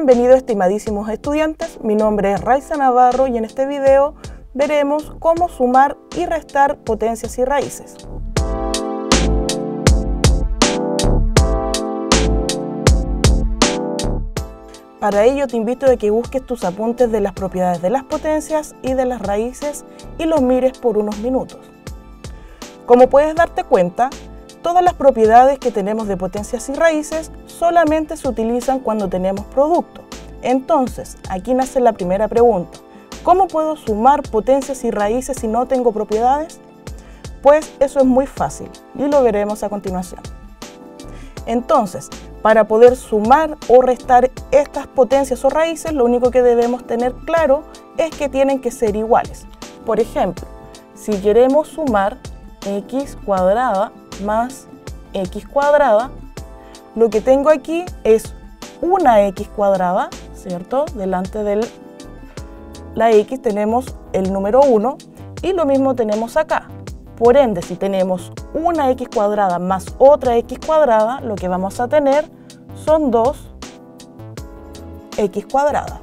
Bienvenidos estimadísimos estudiantes, mi nombre es Raiza Navarro y en este video veremos cómo sumar y restar potencias y raíces. Para ello te invito a que busques tus apuntes de las propiedades de las potencias y de las raíces y los mires por unos minutos. Como puedes darte cuenta, todas las propiedades que tenemos de potencias y raíces solamente se utilizan cuando tenemos producto. Entonces, aquí nace la primera pregunta. ¿Cómo puedo sumar potencias y raíces si no tengo propiedades? Pues eso es muy fácil y lo veremos a continuación. Entonces, para poder sumar o restar estas potencias o raíces, lo único que debemos tener claro es que tienen que ser iguales. Por ejemplo, si queremos sumar x cuadrada más x cuadrada, lo que tengo aquí es una x cuadrada, ¿cierto? Delante de la x tenemos el número 1 y lo mismo tenemos acá. Por ende, si tenemos una x cuadrada más otra x cuadrada, lo que vamos a tener son dos x cuadrada.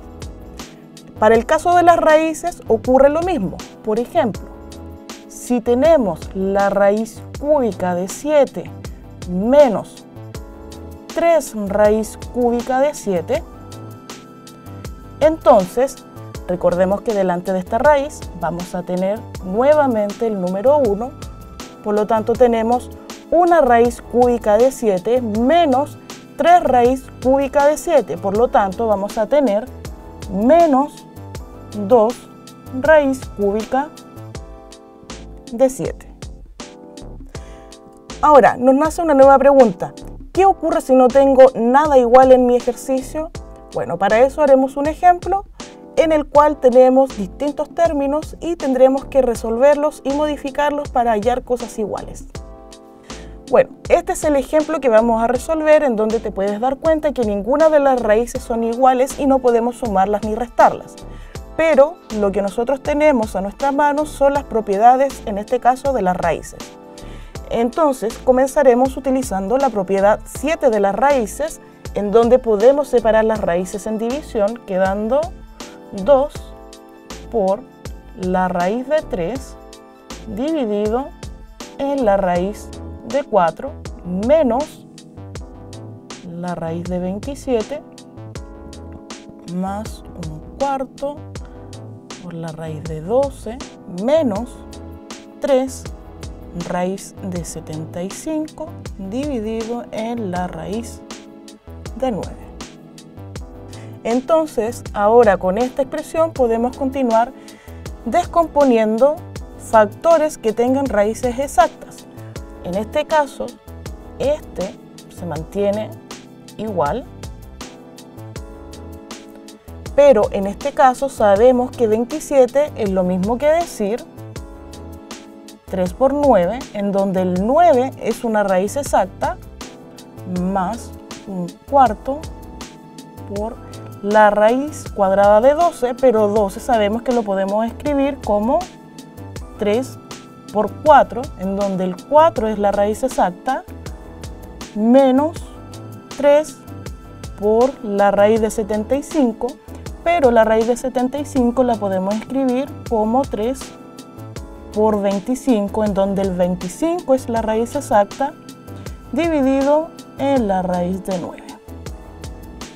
Para el caso de las raíces ocurre lo mismo. Por ejemplo, si tenemos la raíz cúbica de 7 menos 3 raíz cúbica de 7, entonces Recordemos que delante de esta raíz vamos a tener nuevamente el número 1, por lo tanto tenemos una raíz cúbica de 7 menos 3 raíz cúbica de 7, por lo tanto vamos a tener menos 2 raíz cúbica de 7. Ahora, nos nace una nueva pregunta. ¿Qué ocurre si no tengo nada igual en mi ejercicio? Bueno, para eso haremos un ejemplo en el cual tenemos distintos términos y tendremos que resolverlos y modificarlos para hallar cosas iguales. Bueno, este es el ejemplo que vamos a resolver en donde te puedes dar cuenta que ninguna de las raíces son iguales y no podemos sumarlas ni restarlas. Pero lo que nosotros tenemos a nuestra mano son las propiedades, en este caso, de las raíces. Entonces comenzaremos utilizando la propiedad 7 de las raíces, en donde podemos separar las raíces en división, quedando 2 por la raíz de 3 dividido en la raíz de 4 menos la raíz de 27 más un cuarto por la raíz de 12 menos 3 raíz de 75 dividido en la raíz de 9. Entonces, ahora con esta expresión podemos continuar descomponiendo factores que tengan raíces exactas. En este caso, este se mantiene igual, pero en este caso sabemos que 27 es lo mismo que decir 3 por 9, en donde el 9 es una raíz exacta más un cuarto por la raíz cuadrada de 12, pero 12 sabemos que lo podemos escribir como 3 por 4, en donde el 4 es la raíz exacta, menos 3 por la raíz de 75, pero la raíz de 75 la podemos escribir como 3 por 25, en donde el 25 es la raíz exacta, dividido en la raíz de 9.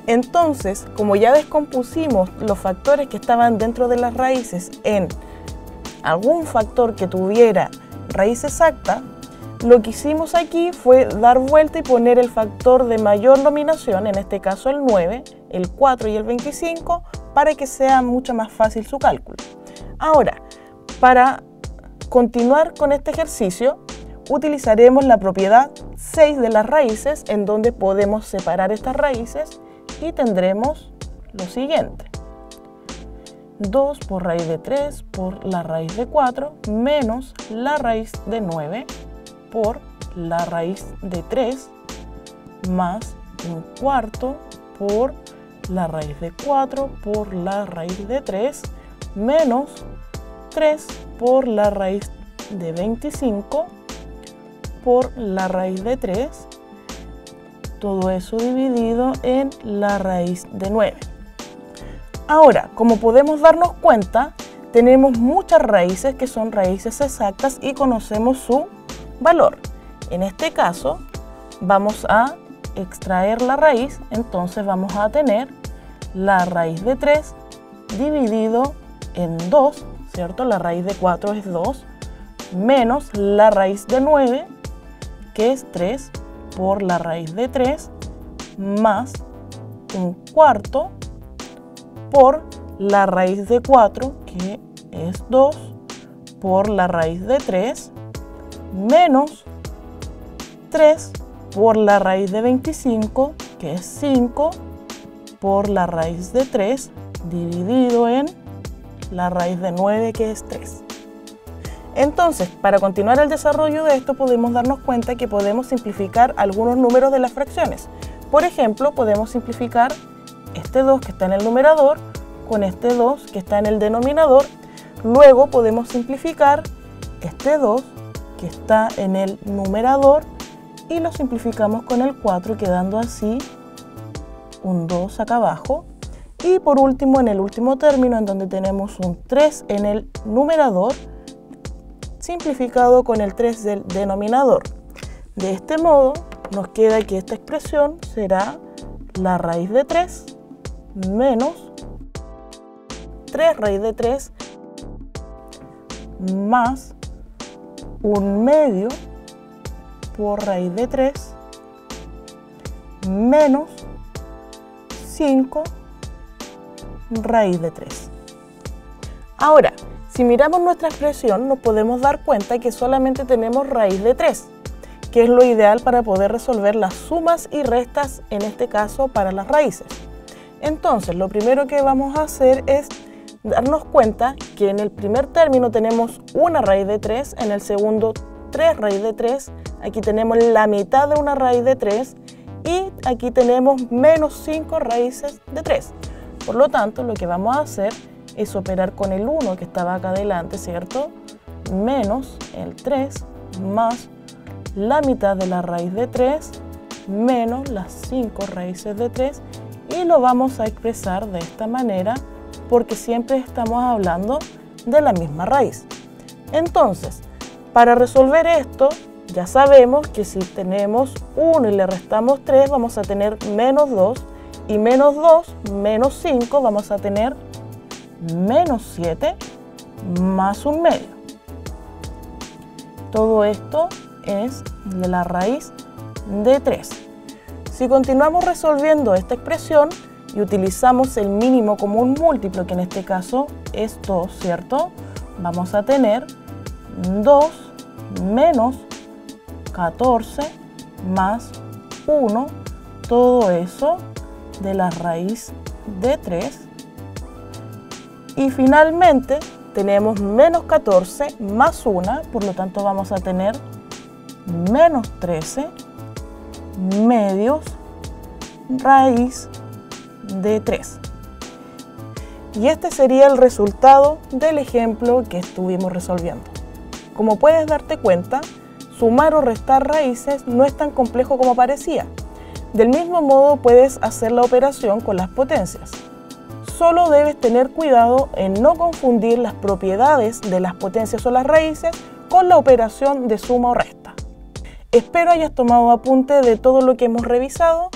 Entonces, como ya descompusimos los factores que estaban dentro de las raíces en algún factor que tuviera raíz exacta, lo que hicimos aquí fue dar vuelta y poner el factor de mayor dominación, en este caso el 9, el 4 y el 25, para que sea mucho más fácil su cálculo. Ahora, para continuar con este ejercicio, utilizaremos la propiedad 6 de las raíces, en donde podemos separar estas raíces y tendremos lo siguiente. 2 por raíz de 3 por la raíz de 4 menos la raíz de 9 por la raíz de 3 más un cuarto por la raíz de 4 por la raíz de 3 menos 3 por la raíz de 25 por la raíz de 3 Todo eso dividido en la raíz de 9. Ahora, como podemos darnos cuenta, tenemos muchas raíces que son raíces exactas y conocemos su valor. En este caso, vamos a extraer la raíz, entonces vamos a tener la raíz de 3 dividido en 2, ¿cierto? La raíz de 4 es 2, menos la raíz de 9, que es 3, por la raíz de 3, más un cuarto por la raíz de 4, que es 2, por la raíz de 3, menos 3 por la raíz de 25, que es 5, por la raíz de 3, dividido en la raíz de 9, que es 3. Entonces, para continuar el desarrollo de esto, podemos darnos cuenta que podemos simplificar algunos números de las fracciones. Por ejemplo, podemos simplificar este 2 que está en el numerador con este 2 que está en el denominador. Luego podemos simplificar este 2 que está en el numerador y lo simplificamos con el 4 quedando así un 2 acá abajo. Y por último en el último término en donde tenemos un 3 en el numerador simplificado con el 3 del denominador. De este modo nos queda que esta expresión será la raíz de 3 menos 3 raíz de 3 más un medio por raíz de 3 menos 5 raíz de 3. Ahora, si miramos nuestra expresión, nos podemos dar cuenta que solamente tenemos raíz de 3, que es lo ideal para poder resolver las sumas y restas, en este caso para las raíces. Entonces, lo primero que vamos a hacer es darnos cuenta que en el primer término tenemos una raíz de 3, en el segundo 3 raíz de 3, aquí tenemos la mitad de una raíz de 3 y aquí tenemos menos 5 raíces de 3. Por lo tanto, lo que vamos a hacer es operar con el 1 que estaba acá adelante, ¿cierto? Menos el 3 más la mitad de la raíz de 3 menos las 5 raíces de 3 y lo vamos a expresar de esta manera porque siempre estamos hablando de la misma raíz. Entonces, para resolver esto, ya sabemos que si tenemos 1 y le restamos 3, vamos a tener menos 2. Y menos 2, menos 5, vamos a tener menos 7 más un medio. Todo esto es de la raíz de 3. Si continuamos resolviendo esta expresión y utilizamos el mínimo como un múltiplo, que en este caso es 2, ¿cierto? Vamos a tener 2 menos 14 más 1, todo eso de la raíz de 3. Y finalmente tenemos menos 14 más 1, por lo tanto vamos a tener menos 13 medios raíz de 3. Y este sería el resultado del ejemplo que estuvimos resolviendo. Como puedes darte cuenta, sumar o restar raíces no es tan complejo como parecía. Del mismo modo puedes hacer la operación con las potencias. Solo debes tener cuidado en no confundir las propiedades de las potencias o las raíces con la operación de suma o resta. Espero hayas tomado apunte de todo lo que hemos revisado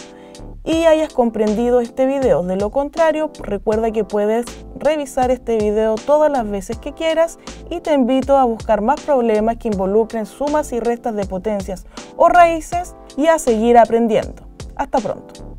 y hayas comprendido este video. De lo contrario, recuerda que puedes revisar este video todas las veces que quieras y te invito a buscar más problemas que involucren sumas y restas de potencias o raíces y a seguir aprendiendo. Hasta pronto.